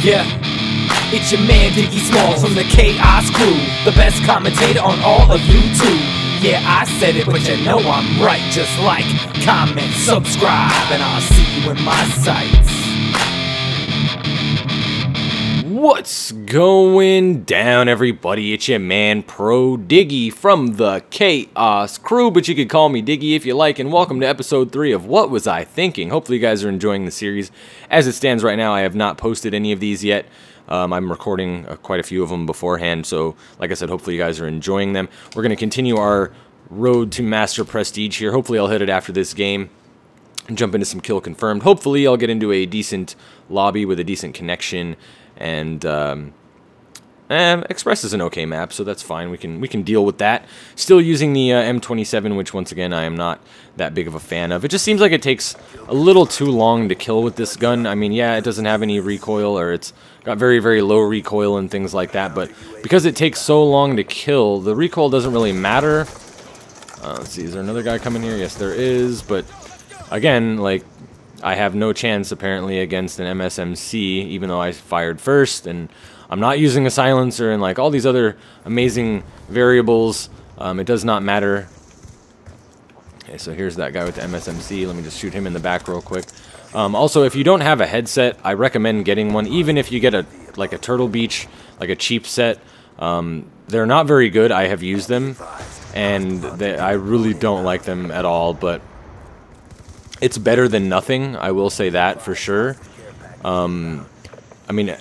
Yeah, it's your man Diggy Smalls from the KaOs Krew, the best commentator on all of YouTube. Yeah, I said it, but you know I'm right. Just like, comment, subscribe, and I'll see you in my sights. What's going down, everybody? It's your man Pro Diggy from the KaOs Krew, but you could call me Diggy if you like. And welcome to episode three of What Was I Thinking? Hopefully, you guys are enjoying the series. As it stands right now, I have not posted any of these yet. Um, I'm recording uh, quite a few of them beforehand, so like I said, hopefully you guys are enjoying them. We're going to continue our road to Master Prestige here. Hopefully, I'll hit it after this game and jump into some kill confirmed. Hopefully, I'll get into a decent lobby with a decent connection and um, eh, Express is an okay map, so that's fine. We can we can deal with that. Still using the uh, M27, which once again I am not that big of a fan of. It just seems like it takes a little too long to kill with this gun. I mean, yeah, it doesn't have any recoil, or it's got very very low recoil and things like that. But because it takes so long to kill, the recoil doesn't really matter. Uh, let's see, is there another guy coming here? Yes, there is. But again, like I have no chance apparently against an MSMC, even though I fired first, and I'm not using a silencer and like all these other amazing variables. Um, it does not matter. Okay, so here's that guy with the MSMC. Let me just shoot him in the back real quick. Um, also, if you don't have a headset, I recommend getting one, even if you get a like a Turtle Beach, like a cheap set. Um, they're not very good. I have used them, and they, I really don't like them at all. But it's better than nothing. I will say that for sure. Um, I mean,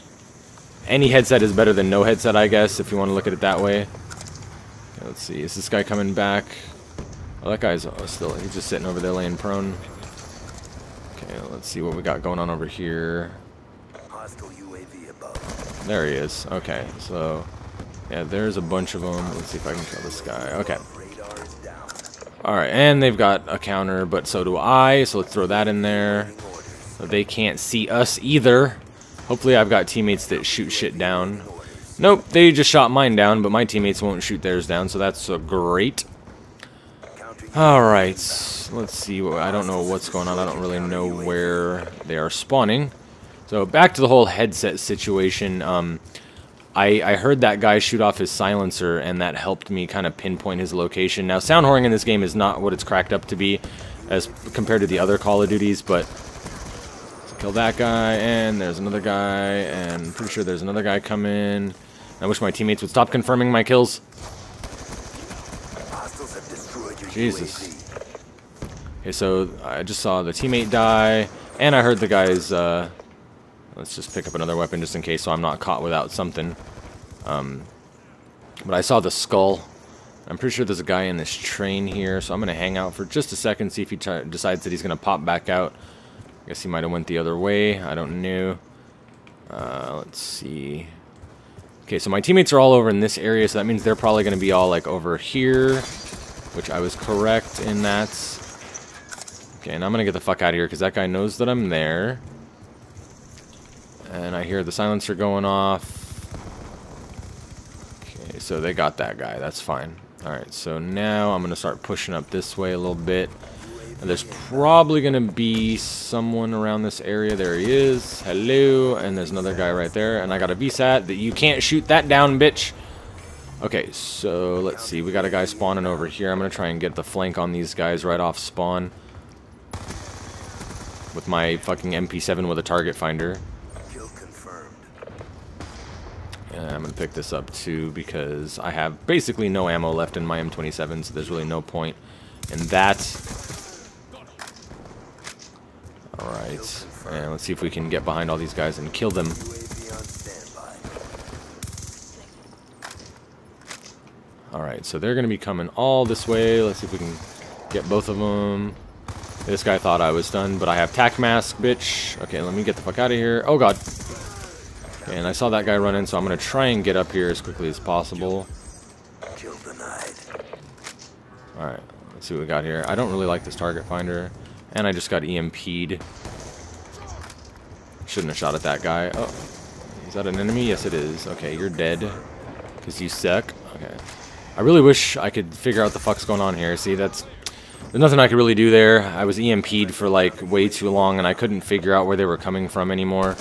any headset is better than no headset, I guess, if you want to look at it that way. Okay, let's see. Is this guy coming back? Oh, that guy's oh, still, he's just sitting over there laying prone. Okay, let's see what we got going on over here. There he is. Okay, so, yeah, there's a bunch of them. Let's see if I can kill this guy. Okay. Alright, and they've got a counter, but so do I, so let's throw that in there. So they can't see us either. Hopefully I've got teammates that shoot shit down. Nope, they just shot mine down, but my teammates won't shoot theirs down, so that's uh, great. Alright, let's see. I don't know what's going on. I don't really know where they are spawning. So back to the whole headset situation. Um, I, I heard that guy shoot off his silencer, and that helped me kind of pinpoint his location. Now, sound whoring in this game is not what it's cracked up to be as compared to the other Call of Duties, but kill that guy, and there's another guy, and I'm pretty sure there's another guy coming. I wish my teammates would stop confirming my kills. Jesus. Okay, so I just saw the teammate die, and I heard the guy's uh, Let's just pick up another weapon just in case so I'm not caught without something. Um, but I saw the skull. I'm pretty sure there's a guy in this train here, so I'm going to hang out for just a second, see if he decides that he's going to pop back out. I guess he might have went the other way. I don't know. Uh, let's see. Okay, so my teammates are all over in this area, so that means they're probably going to be all like over here, which I was correct in that. Okay, and I'm going to get the fuck out of here because that guy knows that I'm there. And I hear the silencer going off. Okay, so they got that guy. That's fine. Alright, so now I'm going to start pushing up this way a little bit. And there's probably going to be someone around this area. There he is. Hello. And there's another guy right there. And I got a VSAT that you can't shoot that down, bitch. Okay, so let's see. We got a guy spawning over here. I'm going to try and get the flank on these guys right off spawn. With my fucking MP7 with a target finder. Uh, I'm going to pick this up too because I have basically no ammo left in my M27, so there's really no point in that. Alright, and let's see if we can get behind all these guys and kill them. Alright, so they're going to be coming all this way. Let's see if we can get both of them. This guy thought I was done, but I have tac mask, bitch. Okay, let me get the fuck out of here. Oh god. And I saw that guy run in, so I'm going to try and get up here as quickly as possible. Alright, let's see what we got here. I don't really like this target finder. And I just got EMP'd. Shouldn't have shot at that guy. Oh, is that an enemy? Yes, it is. Okay, you're dead. Because you suck. Okay. I really wish I could figure out the fuck's going on here. See, that's... There's nothing I could really do there. I was EMP'd for, like, way too long, and I couldn't figure out where they were coming from anymore.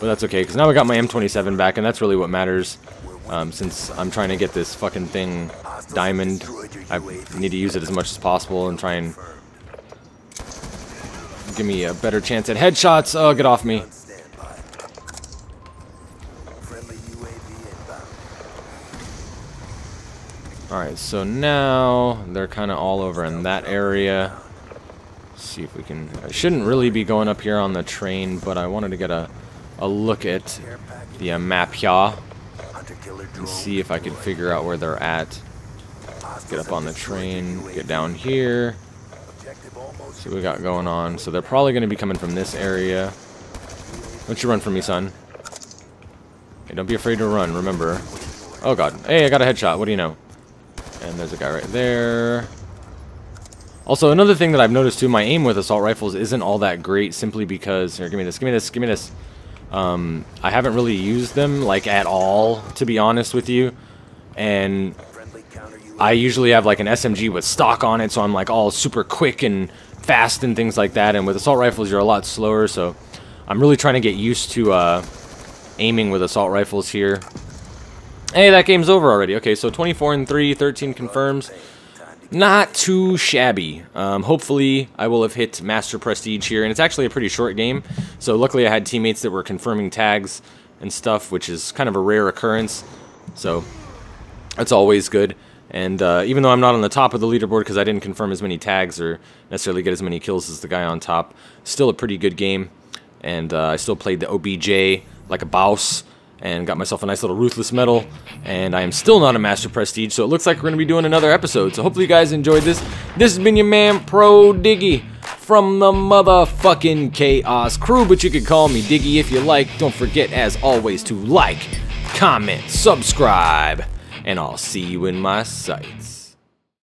But that's okay, because now I got my M27 back, and that's really what matters. Um, since I'm trying to get this fucking thing diamond, I need to use it as much as possible and try and give me a better chance at headshots. Oh, get off me. Alright, so now they're kind of all over in that area. Let's see if we can... I shouldn't really be going up here on the train, but I wanted to get a, a look at the uh, map here and see if I could figure out where they're at. Get up on the train, get down here. See what we got going on. So they're probably going to be coming from this area. Don't you run from me, son. Hey, don't be afraid to run, remember. Oh god. Hey, I got a headshot. What do you know? And there's a guy right there. Also, another thing that I've noticed too, my aim with assault rifles isn't all that great simply because... Here, give me this, give me this, give me this. Um, I haven't really used them, like, at all, to be honest with you. And I usually have, like, an SMG with stock on it, so I'm, like, all super quick and fast and things like that. And with assault rifles, you're a lot slower, so I'm really trying to get used to uh, aiming with assault rifles here. Hey, that game's over already. Okay, so 24 and 3, 13 confirms. Not too shabby. Um, hopefully, I will have hit Master Prestige here, and it's actually a pretty short game. So luckily, I had teammates that were confirming tags and stuff, which is kind of a rare occurrence. So that's always good. And uh, even though I'm not on the top of the leaderboard because I didn't confirm as many tags or necessarily get as many kills as the guy on top, still a pretty good game. And uh, I still played the OBJ like a boss and got myself a nice little Ruthless Medal. And I am still not a Master Prestige, so it looks like we're going to be doing another episode. So hopefully you guys enjoyed this. This has been your man, Pro Diggy, from the motherfucking KaOs Krew. But you can call me Diggy if you like. Don't forget, as always, to like, comment, subscribe, and I'll see you in my sights.